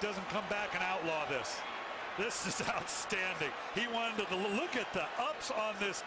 doesn't come back and outlaw this. This is outstanding. He wanted to look at the ups on this